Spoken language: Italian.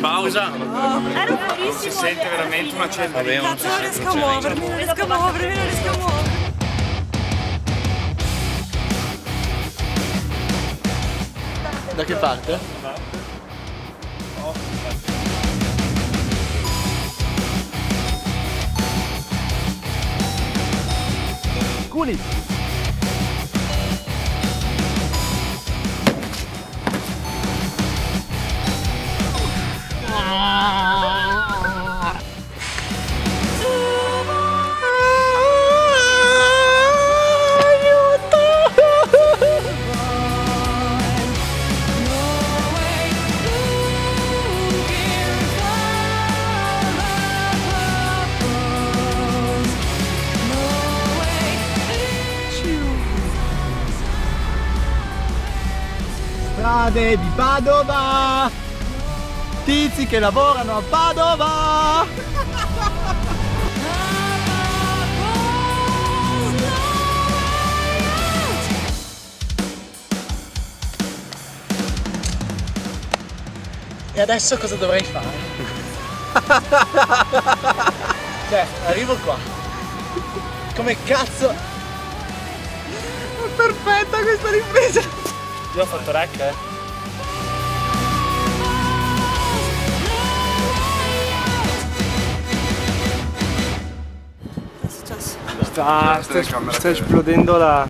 pausa Ero bravissimo. si sente veramente una certa Cazzo, non riesco a muovermi, non riesco a muovermi, non riesco a muovermi. Da che parte? Culi! Strade di Padova! Tizi che lavorano a Padova! E adesso cosa dovrei fare? cioè, arrivo qua. Come cazzo? È perfetta questa ripresa! Io ho fatto rec eh. Sta, sta esplodendo la,